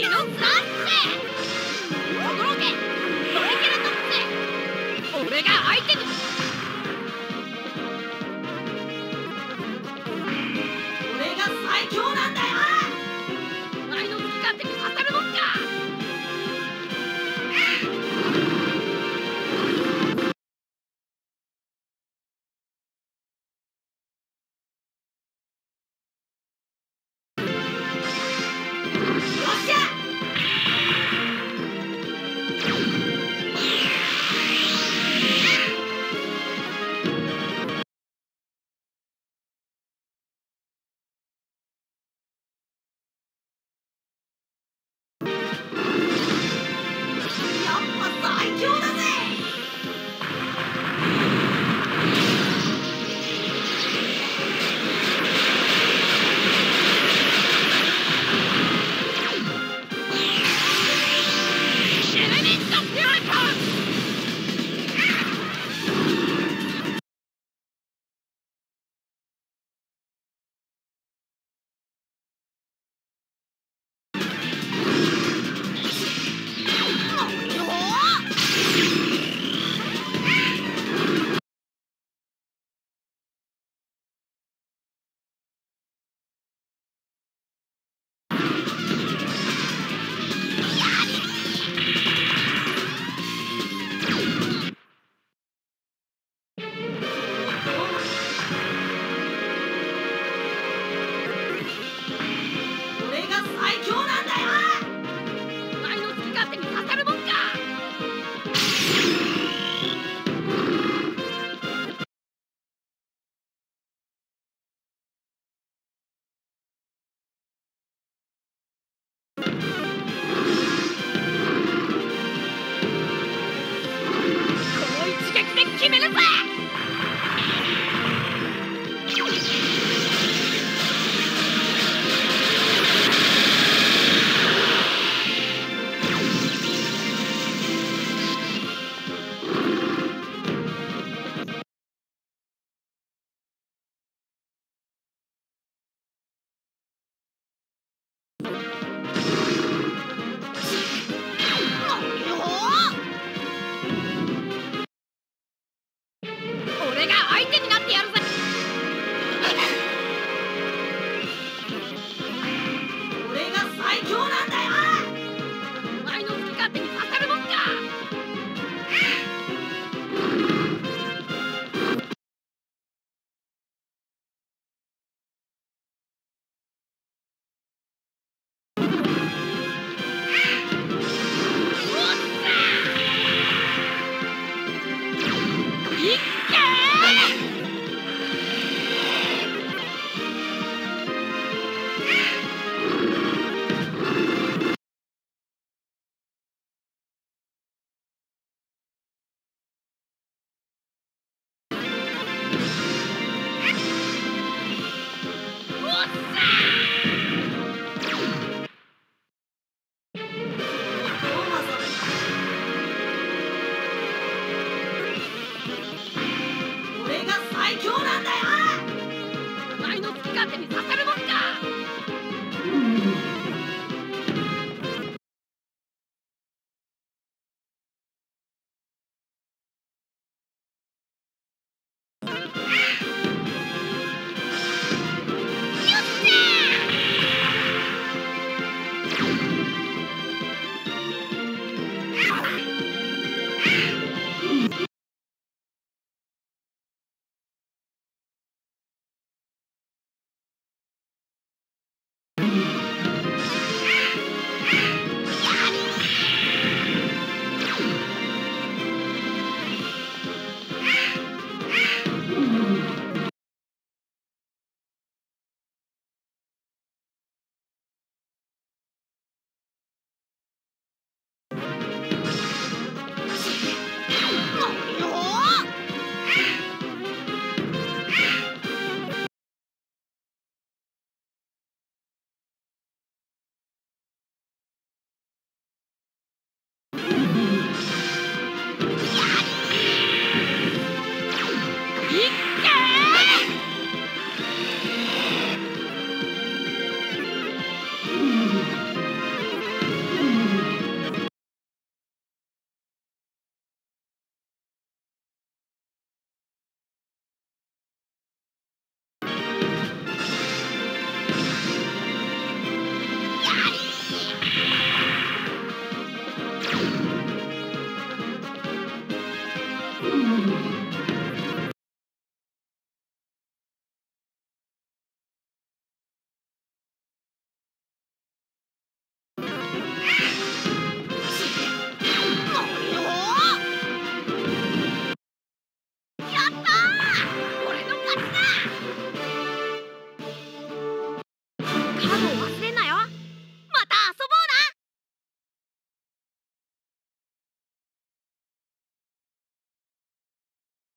You know, て Bye.